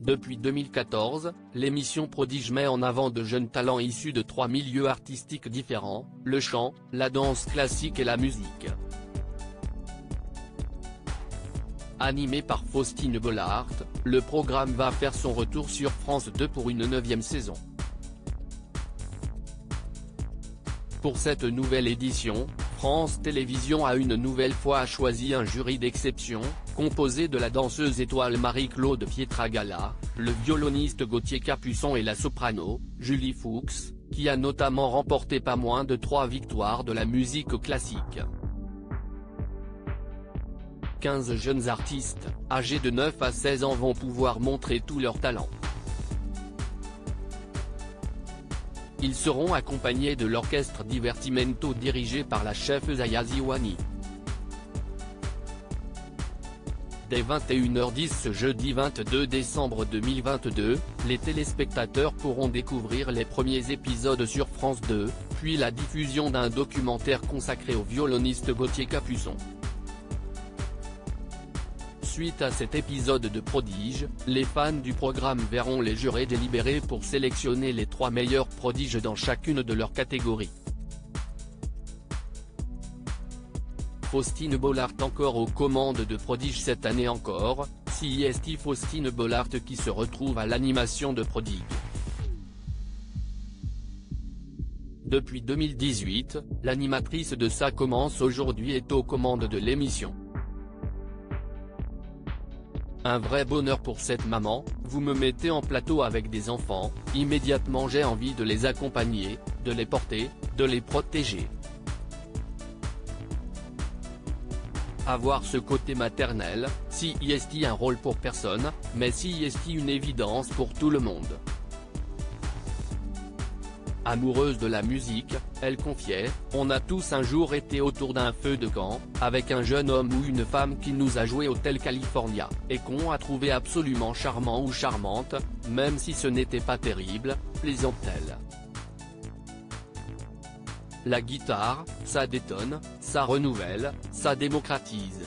Depuis 2014, l'émission Prodige met en avant de jeunes talents issus de trois milieux artistiques différents, le chant, la danse classique et la musique. Animé par Faustine Bollard, le programme va faire son retour sur France 2 pour une neuvième saison. Pour cette nouvelle édition, France Télévisions a une nouvelle fois choisi un jury d'exception, composé de la danseuse étoile Marie-Claude Pietragala, le violoniste Gauthier Capuçon et la soprano, Julie Fuchs, qui a notamment remporté pas moins de trois victoires de la musique classique. 15 jeunes artistes, âgés de 9 à 16 ans vont pouvoir montrer tout leur talent. Ils seront accompagnés de l'orchestre Divertimento dirigé par la chef Zaya Ziwani. Dès 21h10 ce jeudi 22 décembre 2022, les téléspectateurs pourront découvrir les premiers épisodes sur France 2, puis la diffusion d'un documentaire consacré au violoniste Gauthier Capuçon. Suite à cet épisode de prodige, les fans du programme verront les jurés délibérer pour sélectionner les trois meilleurs prodiges dans chacune de leurs catégories. Faustine Bollard encore aux commandes de Prodige cette année encore, CIST Faustine Bollard qui se retrouve à l'animation de Prodigue. Depuis 2018, l'animatrice de Ça commence aujourd'hui est aux commandes de l'émission. Un vrai bonheur pour cette maman, vous me mettez en plateau avec des enfants, immédiatement j'ai envie de les accompagner, de les porter, de les protéger. Avoir ce côté maternel, si est un rôle pour personne, mais si est une évidence pour tout le monde. Amoureuse de la musique, elle confiait, on a tous un jour été autour d'un feu de camp, avec un jeune homme ou une femme qui nous a joué Hotel California, et qu'on a trouvé absolument charmant ou charmante, même si ce n'était pas terrible, plaisante-t-elle. La guitare, ça détonne, ça renouvelle, ça démocratise.